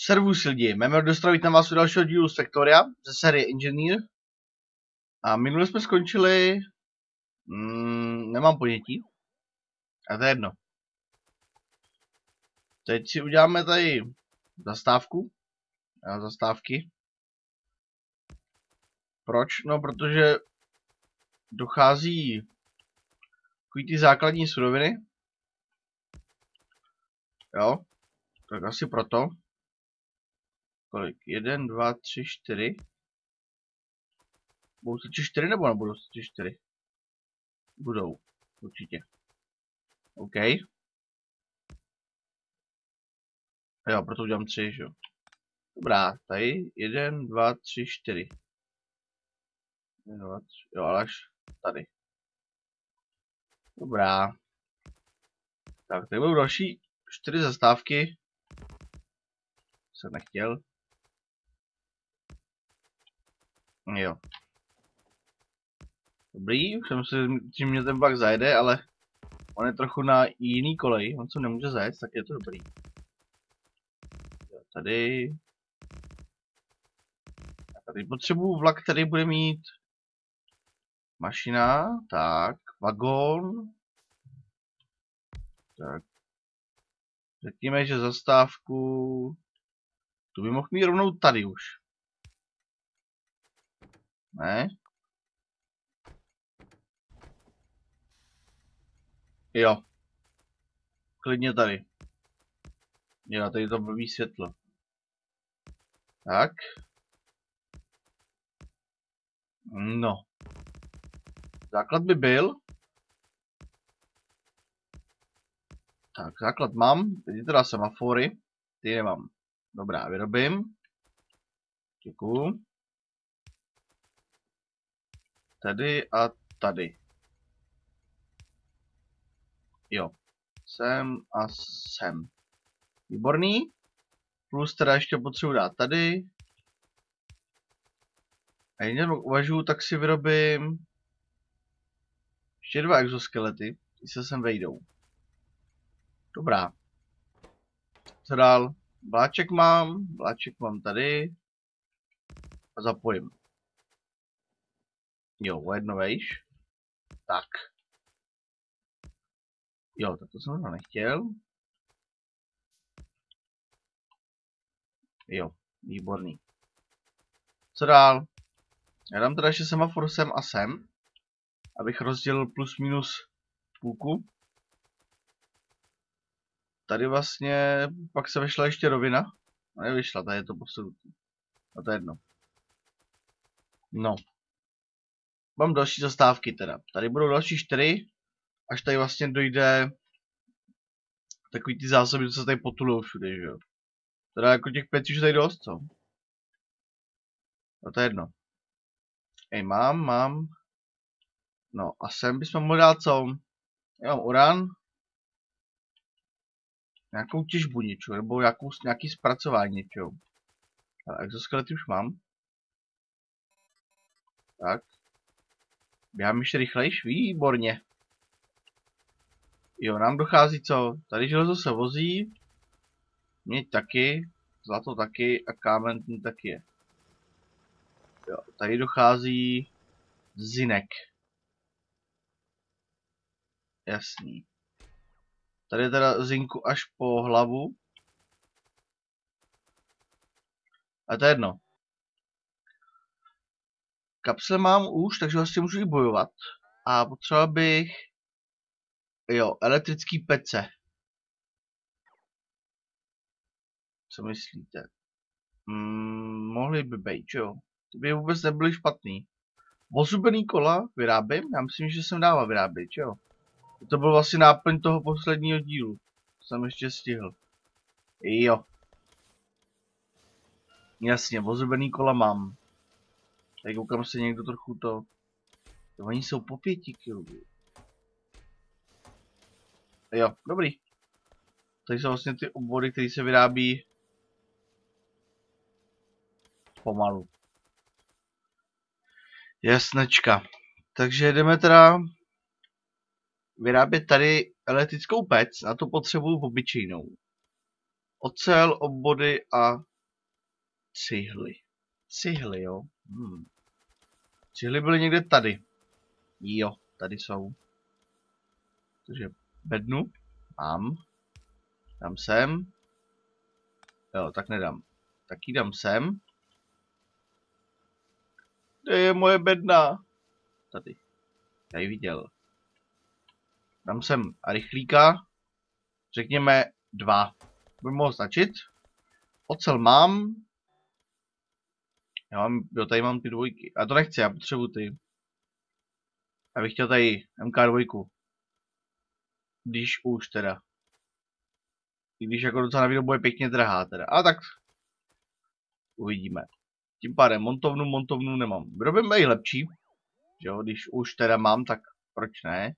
Servus lidi, máme dostravit na vás u dalšího dílu z Factoria ze série Engineer. A minule jsme skončili... Mm, nemám ponětí. A to je jedno. Teď si uděláme tady zastávku. A zastávky. Proč? No, protože dochází takový ty základní suroviny. Jo, tak asi proto kolik? Jeden, dva, tři, čtyři. Budou stačit čtyři nebo nebudou stačit čtyři? Budou, určitě. OK. Jo, proto udělám tři, že jo. Dobrá, tady jeden, dva, tři, čtyři. Jeden, dva, tři, jo, ale až tady. Dobrá. Tak, tady budou další čtyři zastávky. Jsem nechtěl. Jo. Dobrý, už jsem si že ten pak zajede, ale on je trochu na jiný kolej, on se nemůže zajet, tak je to dobrý. Jo, tady. A tady potřebuju vlak, který bude mít mašina, tak, vagón. Tak. Řekněme, že zastávku tu by mohl mít rovnou tady už. Ne? Jo. Klidně tady. Jo, tady to blbý světlo. Tak. No. Základ by byl. Tak, základ mám. Teď teda semafory. Ty nemám. Dobrá, vyrobím. Děkuju tady a tady. Jo. Sem a sem. Výborný. Plus teda ještě potřebuji dát tady. A jinak uvažuju, tak si vyrobím ještě dva exoskelety, ty se sem vejdou. Dobrá. Co dál? Vláček mám, vláček mám tady. A zapojím. Jo, o jedno vejš. Tak. Jo, tak to jsem to nechtěl. Jo, výborný. Co dál? Já dám teda ještě semafor sem a sem. Abych rozdělil plus minus půlku. Tady vlastně pak se vešla ještě rovina. No nevyšla, tady je to posunutý. A to je jedno. No, Mám další zastávky teda. Tady budou další čtyři, až tady vlastně dojde takový ty zásoby, co se tady potulují všude, že jo. Teda jako těch pět už tady dost, co? No to je jedno. Ej, mám, mám. No a sem bychom mohli dát co? Já mám uran. Nějakou těžbu něčeho, nebo nějakou, nějaký zpracování něčeho. Ale exoskelety už mám. Tak. Běhám ještě rychlejš? Výborně. Jo, nám dochází co? Tady železo se vozí. Měď taky. Zlato taky a kámen taky je. Jo, tady dochází zinek. Jasný. Tady je teda zinku až po hlavu. A to je jedno. Kapsle mám už, takže vlastně můžu i bojovat. A potřeboval bych... Jo, elektrický pece. Co myslíte? Mm, mohli by být, jo. Ty by vůbec nebyly špatný. Ozubený kola vyrábím? Já myslím, že jsem dával vyrábět, jo. To byl vlastně náplň toho posledního dílu. To jsem ještě stihl. Jo. Jasně, ozubený kola mám. Tady koukám se někdo trochu to... to oni jsou po pěti kilů. Jo, dobrý. Tady jsou vlastně ty obvody, které se vyrábí pomalu. Jasnečka. Takže jdeme teda vyrábět tady elektrickou pec, a to potřebuju obyčejnou. Ocel, obvody a cihly. Cihly, jo. Hmm. Cihly byly někde tady. Jo, tady jsou. Takže bednu mám. Dám sem. Jo, tak nedám. Tak ji dám sem. Kde je moje bedna? Tady. Já ji viděl. Dám sem a rychlíka. Řekněme dva. By mohl stačit. Ocel mám. Já mám, jo, tady mám ty dvojky. A to nechci, já potřebuji ty. Já bych chtěl tady MK2. Když už teda. I když jako docela na výrobu je pěkně drahá teda. A tak uvidíme. Tím pádem montovnu, montovnu nemám. Vyrobím i lepší. Jo, když už teda mám, tak proč ne?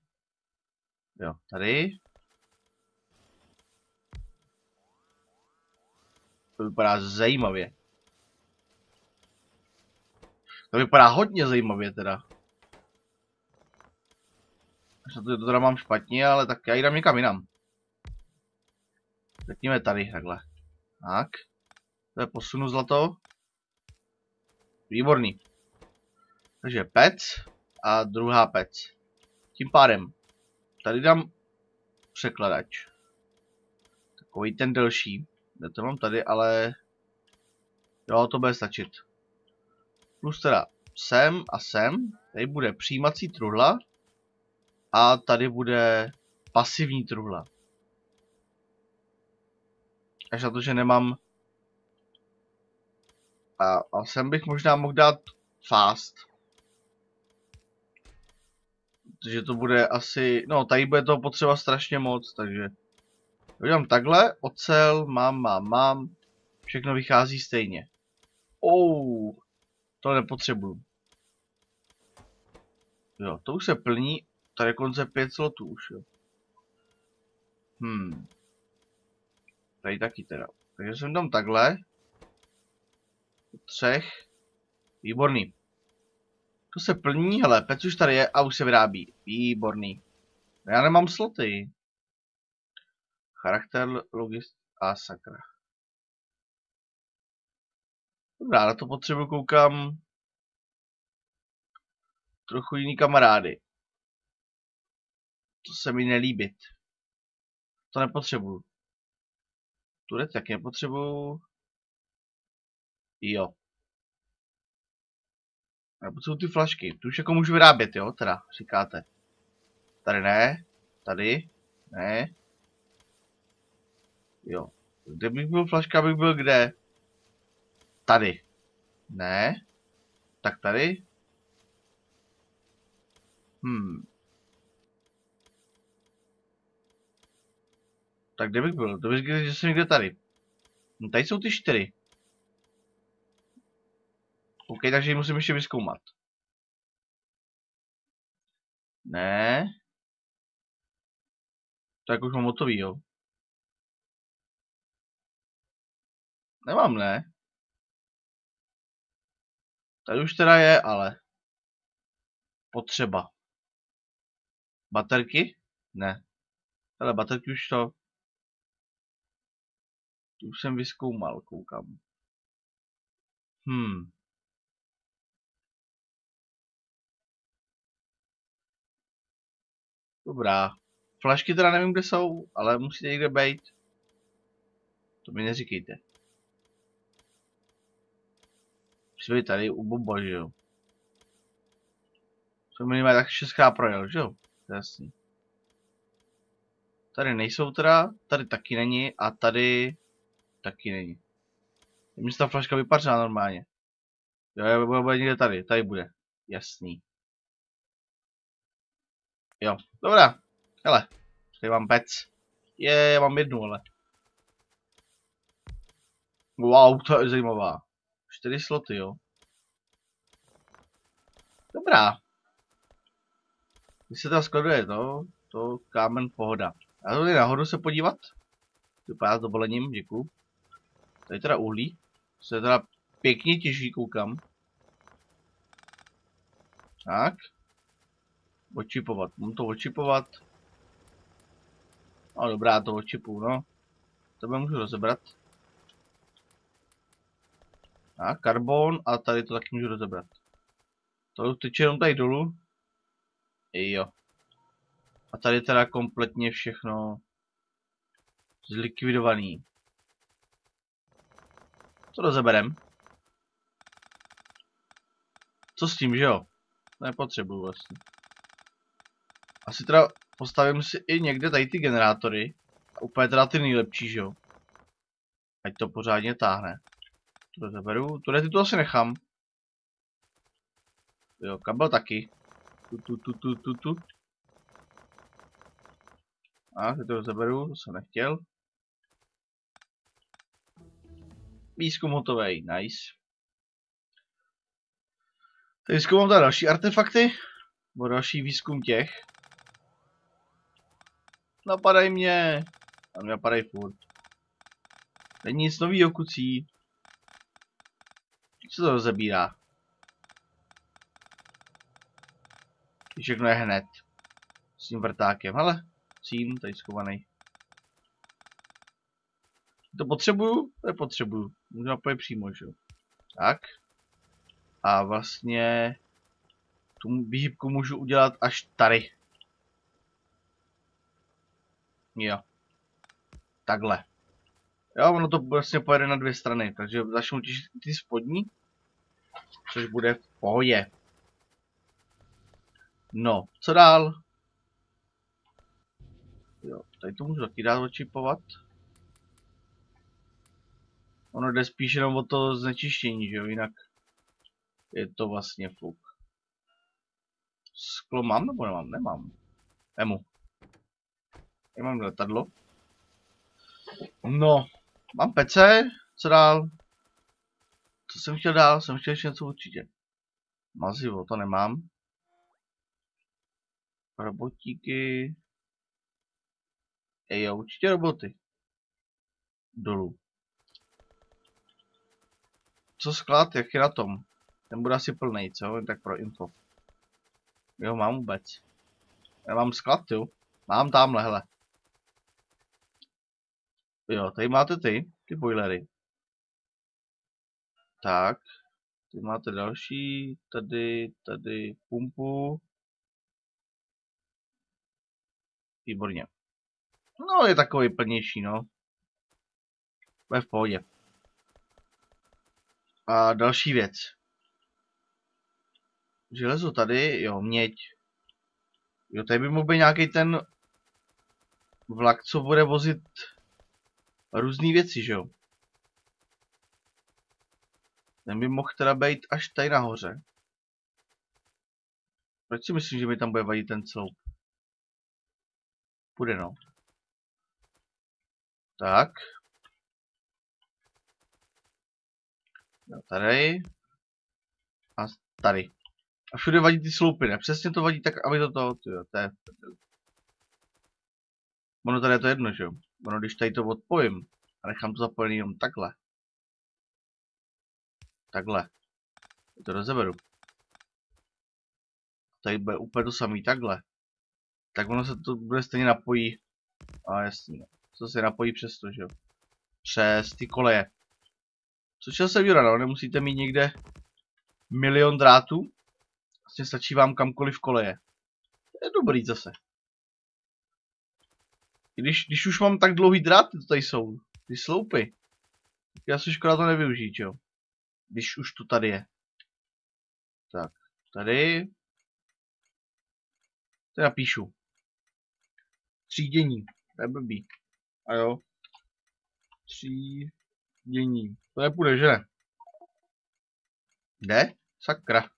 Jo, tady. To vypadá zajímavě. To vypadá hodně zajímavě teda. To, to teda mám špatně, ale tak já jdem někam jinam. Řekněme tady, takhle. Tak. To je posunu zlato. Výborný. Takže pec a druhá pec. Tím pádem tady dám překladač. Takový ten delší. Já to mám tady, ale jo, to bude stačit. Plus teda sem a sem. Tady bude přijímací truhla. A tady bude pasivní truhla. Až na to, že nemám... A, a sem bych možná mohl dát fast. Takže to bude asi... No, tady bude toho potřeba strašně moc, takže... Udělám takhle, ocel, mám, mám, mám. Všechno vychází stejně. Oh, to nepotřebuju. Jo, to už se plní. Tady konce 5 slotů už, jo. Hmm. Tady taky teda. Takže jsem tam takhle. Třech. Výborný. To se plní, hele, pec už tady je a už se vyrábí. Výborný. Já nemám sloty. Charakter, logist a sakra. Dobrá, na to potřebuji koukám trochu jiný kamarády. To se mi nelíbit. To nepotřebuju. Turec taky nepotřebuju. Jo. Já potřebuji ty flašky. Tu už jako můžu vyrábět, jo, teda, říkáte. Tady ne. Tady. Ne. Jo. Kde bych byl flaška, bych byl kde? Tady. Ne. Tak tady. Hmm. Tak kde bych byl? To bych že jsem někde tady. No tady jsou ty čtyři. OK, takže ji musím ještě vyzkoumat. Ne. Tak už mám hotový, jo. Nemám, ne. Tady už teda je, ale. Potřeba. Baterky? Ne. Ale baterky už to tu už jsem vyzkoumal, koukám. Hmm. Dobrá. Flašky teda nevím, kde jsou, ale musíte někde být. To mi neříkejte. Být tady u Boba, že jo? Jsem minimálně tak šestkrát projel, že jo? Jasný. Tady nejsou teda, tady taky není a tady Taky není. Mně se ta flaška vypařila normálně. Jo, jo, bude, bude někde tady, tady bude. Jasný. Jo, dobrá. Hele, tady mám pec. Je, já mám jednu, ale. Wow, to je zajímavá. Čtyři sloty, jo. Dobrá. Když se tam skladuje to, to kámen pohoda. Já to nahoru se podívat. Vypadá s dovolením, děkuju. Tady teda uhlí. Se teda pěkně těží, koukám. Tak. Očipovat. Mám to očipovat. No dobrá, to očipu, no. tebe můžu rozebrat. A karbon a tady to taky můžu rozebrat. To teče jenom tady dolů. Jo. A tady teda kompletně všechno zlikvidovaný. To rozeberem. Co s tím, že jo? Nepotřebuju vlastně. Asi teda postavím si i někde tady ty generátory. Úplně teda ty nejlepší, že jo? Ať to pořádně táhne. To zaberu. Tuhle ty tu asi nechám. Jo, kabel taky. Tu, tu, tu, tu, tu, tu. A, ty to rozeberu, to jsem nechtěl. Výzkum hotový, nice. Teď zkoumám tady další artefakty. Nebo další výzkum těch. Napadaj mě. A mě napadají furt. Není nic novýho kucí. Co to rozebírá? Všechno je hned. S tím vrtákem. Hele, cín, tady schovaný. To potřebuju? To potřebuju. Můžu napojit přímo, že jo. Tak. A vlastně tu výhybku můžu udělat až tady. Jo. Takhle. Jo, ono to vlastně pojede na dvě strany, takže začnu těžit ty spodní, což bude v pohodě. No, co dál? Jo, tady to můžu taky dát očipovat. Ono jde spíš jenom o to znečištění, že jo, jinak je to vlastně fuk. Sklo mám nebo nemám? Nemám. Emu. Já mám letadlo. No, mám PC, co dál? Co jsem chtěl dál? Jsem chtěl ještě něco určitě. Mazivo, to nemám. Robotíky. Ej, jo, určitě roboty. Dolů. Co sklad, jak je na tom? Ten bude asi plný, co? Jen tak pro info. Jo, mám vůbec. Já mám sklad, jo. Mám tamhle, hele. Jo, tady máte ty, ty boilery. Tak. Tady máte další, tady, tady pumpu. Výborně. No, je takový plnější, no. Bude v pohodě. A další věc. Železo tady, jo, měď. Jo, tady by mohl být nějaký ten vlak, co bude vozit různé věci, že jo. Ten by mohl teda být až tady nahoře. Proč si myslím, že mi tam bude vadit ten sloup? Půjde no. Tak. Tady. A tady. A všude vadí ty sloupy, ne? Přesně to vadí tak, aby to to, tyjo, to je... Ono tady je to jedno, že jo? Ono když tady to odpojím a nechám to zapojený jenom takhle. Takhle. To rozeberu. Tady bude úplně to samý takhle. Tak ono se to bude stejně napojí. A jasně. No. Co se napojí přes to, že jo? Přes ty koleje. Což se výhoda, no, nemusíte mít někde milion drátů. Vlastně stačí vám kamkoliv koleje. To je dobrý zase. Když, když už mám tak dlouhý dráty, to tady jsou. Ty sloupy. Já si škoda to nevyužít, jo. Když už to tady je. Tak, tady. To napíšu. Třídění. To je blbý. A jo. Třídění. To nepůjde, že ne? Jde? Sakra.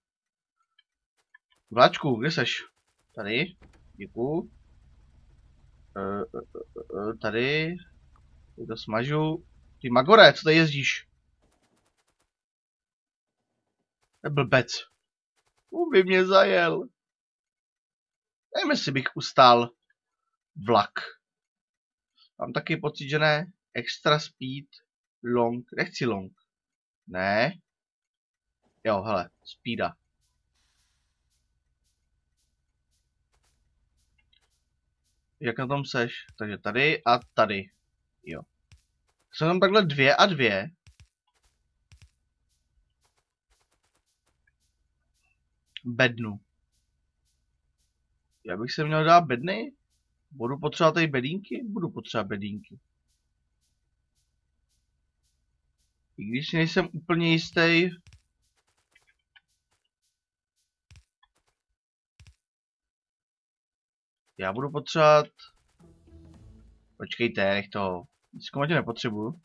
Vláčku, kde seš? Tady. Děkuju. Uh, uh, uh, tady. Tady to smažu. Ty Magore, co tady jezdíš? To je blbec. By mě zajel. Nevím, jestli bych ustál vlak. Mám taky pocit, že ne. Extra speed, long. Nechci long. Ne. Jo, hele, speeda. Jak na tom seš? Takže tady a tady. Jo. Jsou tam takhle dvě a dvě. Bednu. Já bych se měl dát bedny? Budu potřebovat tady bedínky? Budu potřebovat bedínky. I když nejsem úplně jistý, já budu potřebovat... Počkejte, nech to. Zkoumatě nepotřebuju.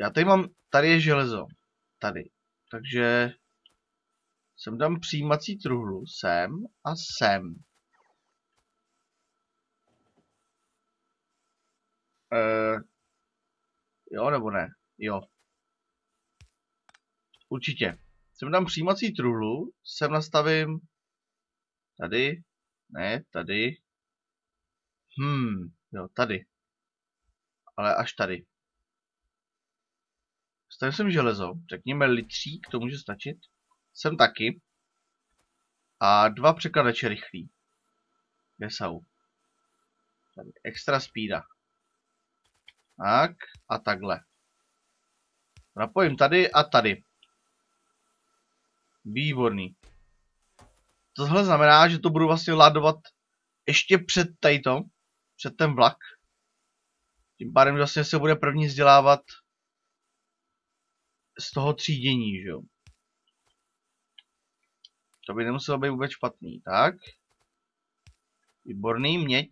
Já tady mám, tady je železo. Tady. Takže sem dám přijímací truhlu, sem a sem. Uh, jo, nebo ne? Jo. Určitě. Sem dám přijímací truhlu, sem nastavím tady, ne, tady. Hmm, jo, tady. Ale až tady. Stavím jsem železo, řekněme litřík, to může stačit. Jsem taky. A dva překladače rychlý. Kde jsou? Tady, extra speeda. Tak, a takhle. Napojím tady a tady. Výborný. Tohle znamená, že to budu vlastně ládovat ještě před tadyto, před ten vlak. Tím pádem vlastně se bude první vzdělávat z toho třídění, že jo. To by nemuselo být vůbec špatný. Tak. Výborný, měď.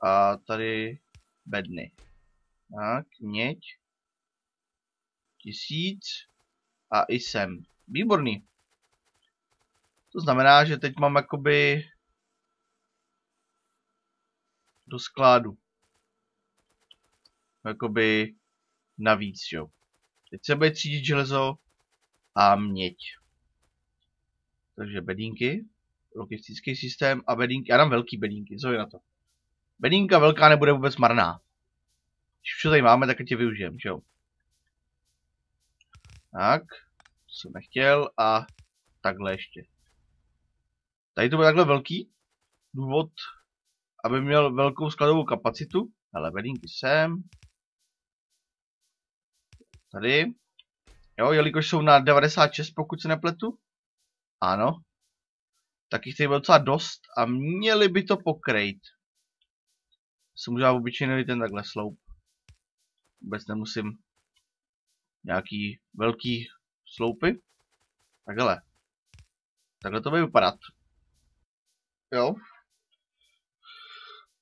A tady bedny. Tak, měď. Tisíc. A i sem. Výborný. To znamená, že teď mám jakoby do skládu. Jakoby navíc, jo. Teď se bude třídit železo a měď. Takže bedínky, logistický systém a bedínky. Já dám velký bedínky, co je na to? Bedínka velká nebude vůbec marná. Když vše tady máme, tak tě využijem, jo? Tak, jsem nechtěl a takhle ještě. Tady to bude takhle velký. Důvod, aby měl velkou skladovou kapacitu. Ale bedínky sem. Tady. Jo, jelikož jsou na 96, pokud se nepletu. Ano. Tak jich tady bylo docela dost a měli by to pokrejt. Jsem možná obyčejný ten takhle sloup. Vůbec nemusím nějaký velký sloupy. Takhle. Takhle to bude vypadat. Jo.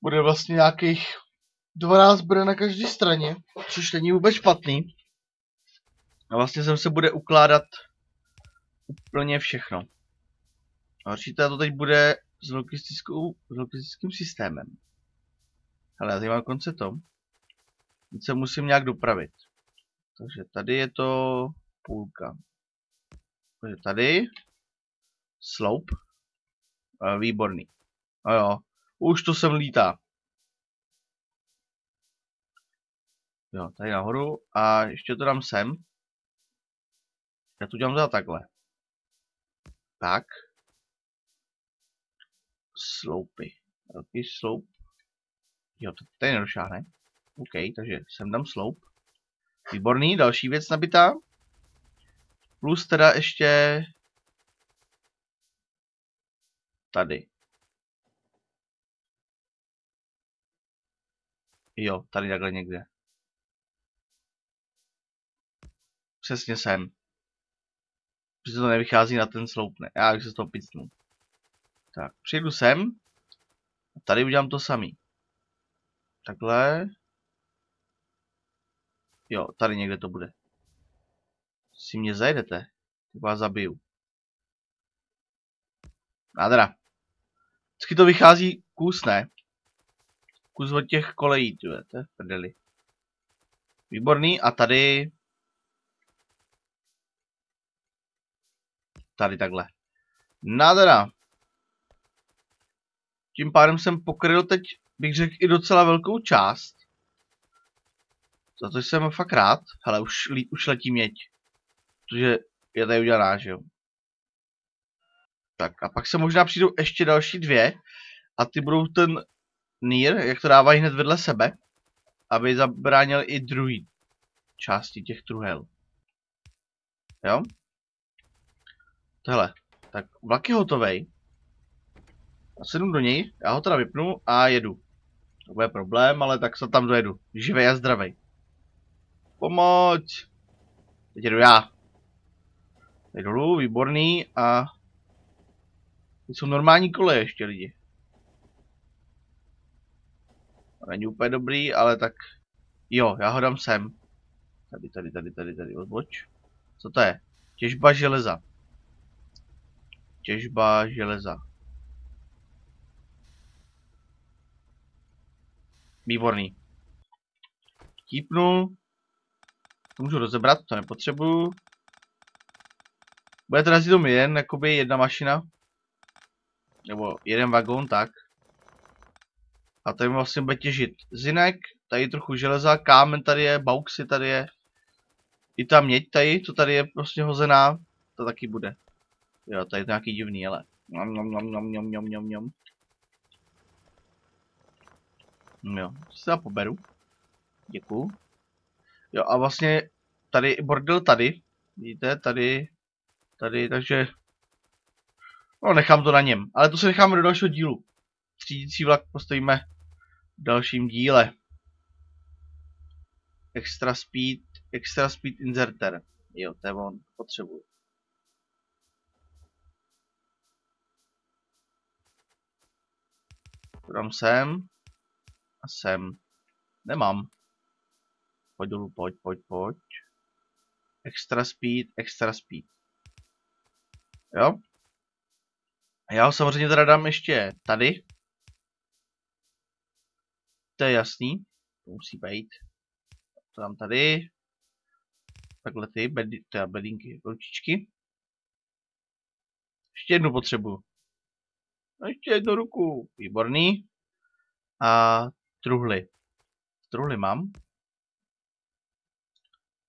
Bude vlastně nějakých 12 bude na každé straně, což není vůbec špatný. A vlastně sem se bude ukládat úplně všechno. A určitě to teď bude s, logistickou, s logistickým systémem. Hele, já tady mám konce tom. Teď se musím nějak dopravit. Takže tady je to půlka. Takže tady slope. Výborný. A jo, už to sem lítá. Jo, tady nahoru a ještě to dám sem. Já to dělám za takhle. Tak. Sloupy. Velký sloup. Jo, to tady nedošáhne. OK, takže sem dám sloup. Výborný, další věc nabitá. Plus teda ještě tady. Jo, tady takhle někde. Přesně sem. Protože to nevychází na ten sloup, ne. Já se to picnu. Tak, přijdu sem. A tady udělám to samý. Takhle. Jo, tady někde to bude. Si mě zajdete, tak vás zabiju. Nádra. Vždycky to vychází kus, ne? Kus od těch kolejí, tu to je v prdeli. Výborný, a tady... Tady takhle. Nádhera. Tím pádem jsem pokryl teď, bych řekl, i docela velkou část. Za to jsem fakt rád. Hele, už, už letí měď. Protože je tady udělaná, že jo. Tak a pak se možná přijdou ještě další dvě. A ty budou ten nír, jak to dávají hned vedle sebe. aby zabránil i druhý části těch truhel. Jo? Tohle. Tak vlak je hotovej. Já sednu do něj, já ho teda vypnu a jedu. To bude problém, ale tak se tam dojedu. Živej a zdravej. Pomoc! Teď jedu já. Teď dolů, výborný a... Jsou normální koleje ještě lidi. To není úplně dobrý, ale tak... Jo, já ho dám sem. Tady, tady, tady, tady, tady, odboč. Co to je? Těžba železa. Těžba železa. Výborný. Típnu. To můžu rozebrat, to nepotřebuju. Bude teda jenom jeden, jakoby jedna mašina. Nebo jeden vagón, tak. A tady vlastně bude těžit zinek, tady trochu železa, kámen tady je, bauxy tady je. I ta měď tady, co tady je prostě hozená, to taky bude. Jo, tady je to nějaký divný, ale. Nom, nom, nom, nom, nom, nom, nom, nom. Jo, si to poberu. Děkuju. Jo a vlastně tady bordel tady. Vidíte, tady, tady, takže... No nechám to na něm, ale to se necháme do dalšího dílu. Třídící vlak postavíme v dalším díle. Extra speed, extra speed inserter. Jo, to je on, potřebuji. Dám sem. A sem. Nemám. Pojď dolů, pojď, pojď, pojď. Extra speed, extra speed. Jo? Já ho samozřejmě teda dám ještě tady. To je jasný. To musí být. To dám tady. Takhle ty, bedi, teda bedinky, ručičky. Ještě jednu potřebuju. A ještě jednu ruku. Výborný. A truhly. Truhly mám.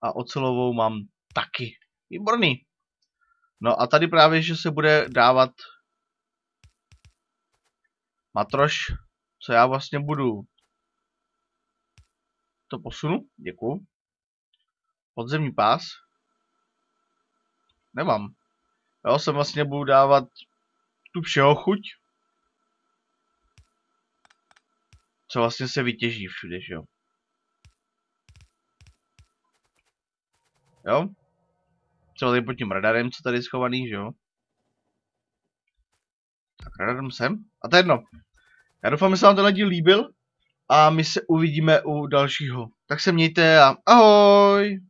A ocelovou mám taky. Výborný. No a tady právě, že se bude dávat matroš, co já vlastně budu. To posunu, děkuju. Podzemní pás. Nemám. Já jsem vlastně budu dávat tu všeho chuť. Co vlastně se vytěží všude, že jo. Jo? Třeba tady pod tím radarem, co tady je schovaný, že jo? Tak radarem sem. A to je jedno. Já doufám, že se vám tenhle díl líbil. A my se uvidíme u dalšího. Tak se mějte a ahoj!